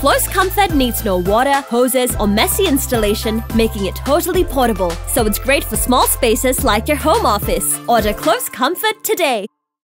Close Comfort needs no water, hoses, or messy installation, making it totally portable. So it's great for small spaces like your home office. Order Close Comfort today.